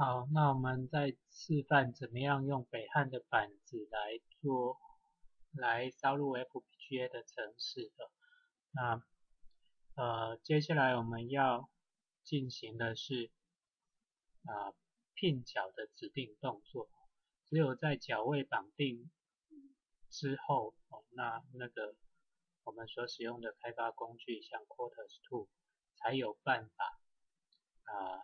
好，那我们再示范怎么样用北汉的板子来做，来烧入 FPGA 的程式的。那呃，接下来我们要进行的是啊拼角的指定动作。只有在角位绑定之后，哦，那那个我们所使用的开发工具，像 Quarters Two 才有办法啊。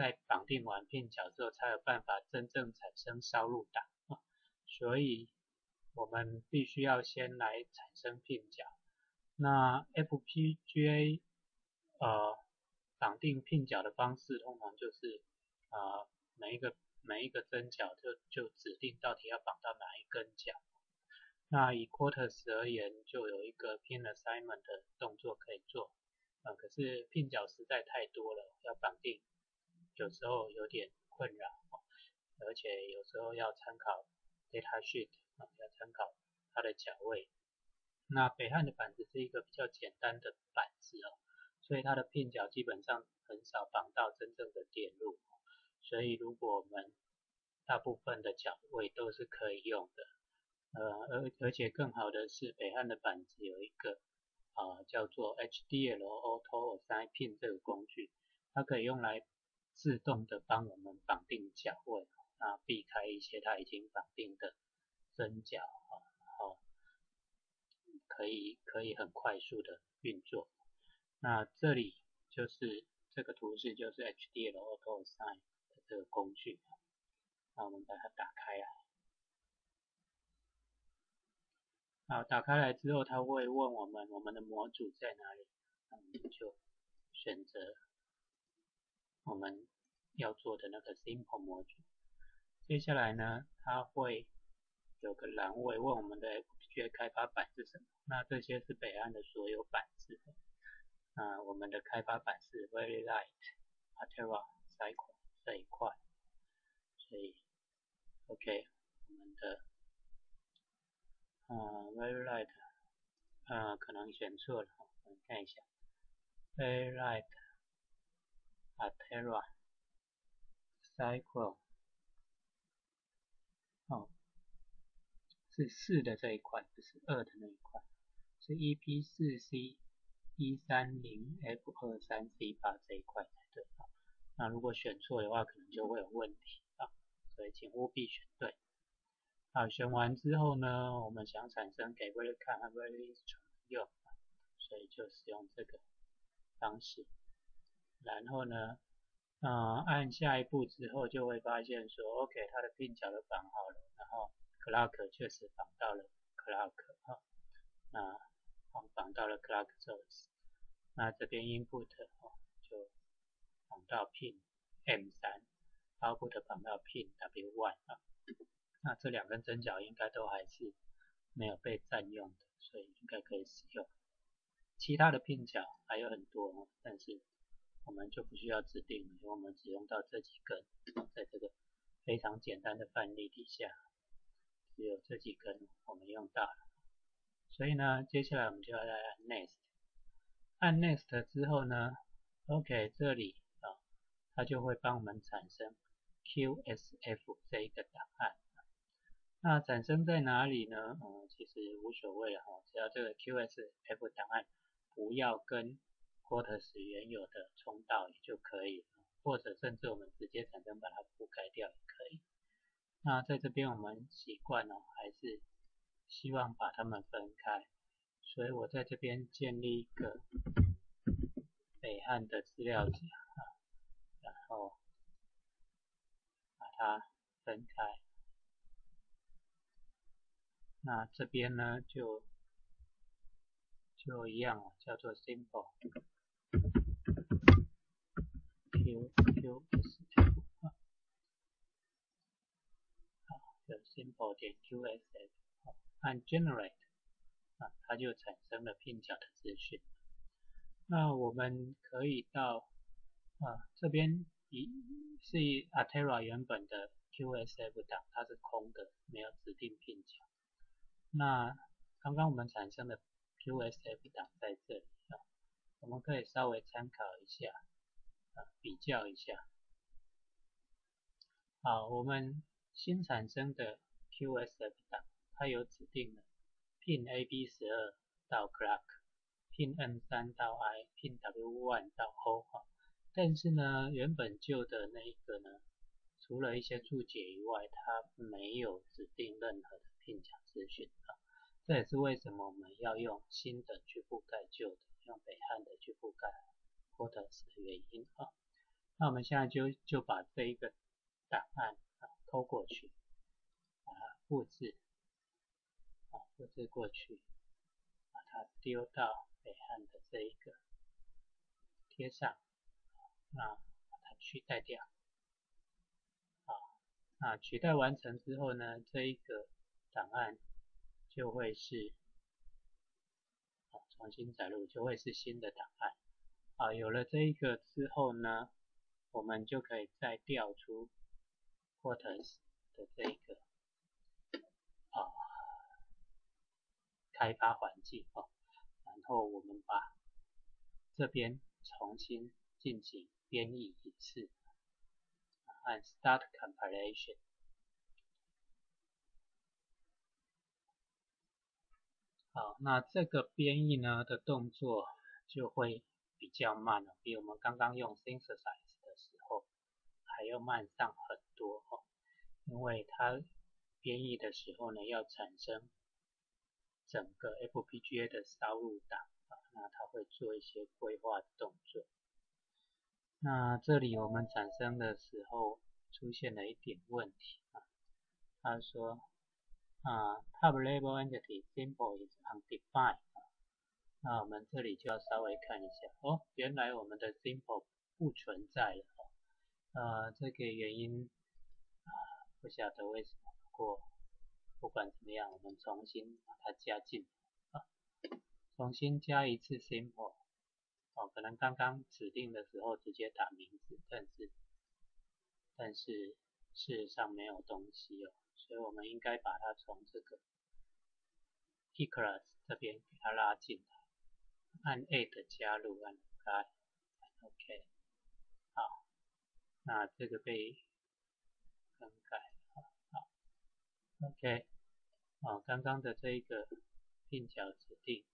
在绑定完片角之后，才有办法真正产生烧录档，所以我们必须要先来产生片角。那 FPGA 呃绑定片角的方式，通常就是呃每一个每一个针脚就就指定到底要绑到哪一根角。那以 Quarters 而言，就有一个 pin assignment 的动作可以做，呃可是片角实在太多了，要绑定。有时候有点困扰，而且有时候要参考 data sheet 啊，要参考它的角位。那北汉的板子是一个比较简单的板子哦，所以它的片角基本上很少绑到真正的电路，所以如果我们大部分的角位都是可以用的，呃，而而且更好的是北汉的板子有一个啊叫做 HDL Auto Assign Pin 这个工具，它可以用来自动的帮我们绑定脚位，那避开一些它已经绑定的针脚啊，然后可以可以很快速的运作。那这里就是这个图示就是 HDL Auto Assign 的这个工具，那我们把它打开来。好，打开来之后，它会问我们我们的模组在哪里，那我们就选择。我们要做的那个 simple 模组，接下来呢，它会有个栏位问我们的 FPGA 开发板是什么？那这些是北岸的所有板子，那我们的开发板是 Very Light、Atera、Cycle 这一块，所以 OK，我们的呃 Very Light，呃可能选错了，我们看一下 Very Light。Altera Cycle 哦，是四的这一块，不是二的那一块，是 EP 四 C 一三零 F 二三 C 八这一块才对啊。那如果选错的话，可能就会有问题啊，所以请务必选对。好，选完之后呢，我们想产生给 v e r y 看和 v e r y 用，所以就使用这个方式。然后呢，呃，按下一步之后，就会发现说，OK，它的拼角都绑好了，然后 clock 确实绑到了 clock 哈，那绑绑到了 clock source，那这边 input 哦就绑到 pin M3，output 绑到 pin W1 啊，那这两根针脚应该都还是没有被占用的，所以应该可以使用。其他的拼角还有很多，但是。我们就不需要指定了，因为我们只用到这几根，在这个非常简单的范例底下，只有这几根我们用到了。所以呢，接下来我们就要来按 Next，按 Next 之后呢，OK，这里啊，它就会帮我们产生 QSF 这一个档案。那产生在哪里呢？嗯，其实无所谓了哈，只要这个 QSF 档案不要跟或者是原有的通道也就可以了，或者甚至我们直接产生把它覆盖掉也可以。那在这边我们习惯了，还是希望把它们分开，所以我在这边建立一个北汉的资料夹啊，然后把它分开。那这边呢就就一样了，叫做 simple。Q Q S F 好，就 simple 点 Q S F 按 generate 啊，它就产生了片角的资讯。那我们可以到啊这边一是 Altera 原本的 Q S F 档，它是空的，没有指定片角。那刚刚我们产生的 Q S F 档在这里，我们可以稍微参考一下。啊比较一下，好，我们新产生的 QSF 档，它有指定的 pin AB 十二到 clock，pin M 三到 I，pin W one 到 O 哈。但是呢，原本旧的那一个呢，除了一些注解以外，它没有指定任何的 pin 讲资讯啊。这也是为什么我们要用新的去覆盖旧的，用北汉的去覆盖 quarters 的原因啊。那我们现在就就把这一个档案啊偷过去，把它复制，啊复制过去，把它丢到北汉的这一个贴上，那把它取代掉，好，那取代完成之后呢，这一个档案就会是，重新载入就会是新的档案，啊有了这一个之后呢，我们就可以再调出。Quarters 的这个啊开发环境哦，然后我们把这边重新进行编译一次，按 Start Compilation。好，那这个编译呢的动作就会比较慢了，比我们刚刚用 Synthesize 还要慢上很多哦，因为它编译的时候呢，要产生整个 FPGA 的烧录档啊，那它会做一些规划动作。那这里我们产生的时候出现了一点问题啊，他说啊，Tab Label Entity Symbol is undefined 啊，那我们这里就要稍微看一下哦，原来我们的 Symbol 不存在了。呃，这个原因啊，不晓得为什么。不过不管怎么样，我们重新把它加进啊，重新加一次 simple。哦，可能刚刚指定的时候直接打名字，但是但是事实上没有东西哦，所以我们应该把它从这个 Eclipse 这边给它拉进来，按 Add 加入，按 Apply，OK。那这个被更改了好，OK，啊，刚刚的这一个并角指定，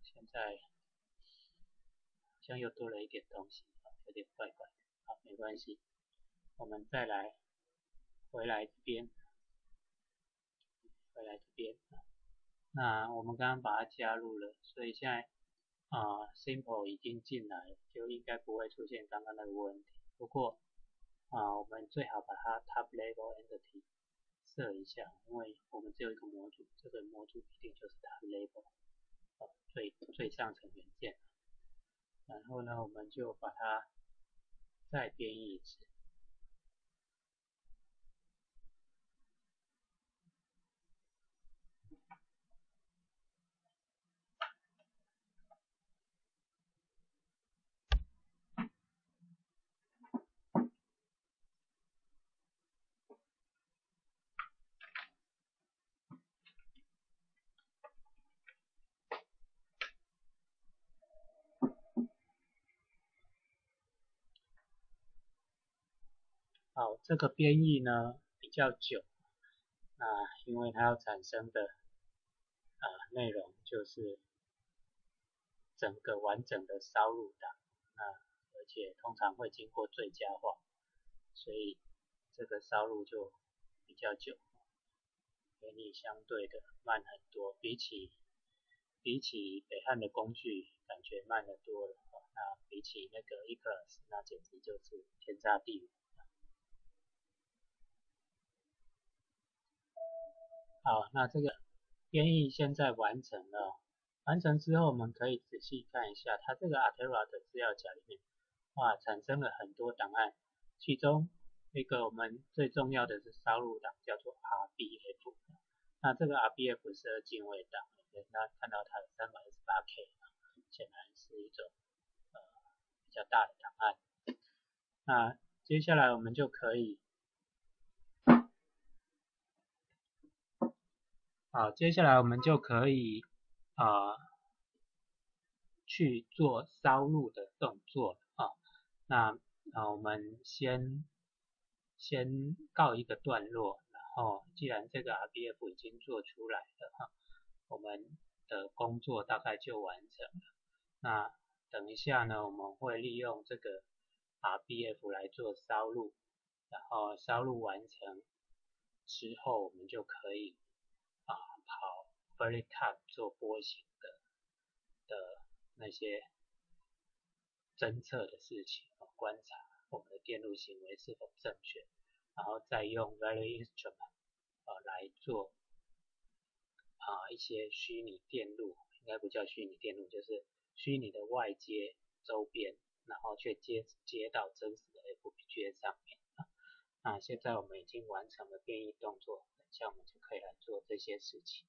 现在好像又多了一点东西，有点怪怪的，好，没关系，我们再来回来这边，回来这边，那我们刚刚把它加入了，所以现在啊，Simple 已经进来，就应该不会出现刚刚那个问题。不过啊，我们最好把它 top level Entity 设一下，因为我们只有一个模组，这个模组一定就是 top Label，最最上层元件。然后呢，我们就把它再编译一次。好，这个编译呢比较久，那，因为它要产生的啊内容就是整个完整的烧录档，那，而且通常会经过最佳化，所以这个烧录就比较久，编译相对的慢很多，比起比起北汉的工具感觉慢得多了，那比起那个 e c l a s 那简直就是天差地远。好，那这个编译现在完成了。完成之后，我们可以仔细看一下，它这个 Altera 的资料夹里面，哇，产生了很多档案。其中一个我们最重要的是烧录档，叫做 RBF。那这个 RBF 是个进位档，那看到它的 328K，显然是一种呃比较大的档案。那接下来我们就可以。好，接下来我们就可以啊去做烧录的动作啊。那啊，我们先先告一个段落，然后既然这个 RBF 已经做出来了哈，我们的工作大概就完成了。那等一下呢，我们会利用这个 RBF 来做烧录，然后烧录完成之后，我们就可以跑 Veritable 做波形的的那些侦测的事情和观察。我们的电路行为是否正确，然后再用 Value Instrument 呃来做啊一些虚拟电路，应该不叫虚拟电路，就是虚拟的外接周边，然后却接接到真实的 FPGA 上面。那现在我们已经完成了变异动作，项目就可以来做这些事情。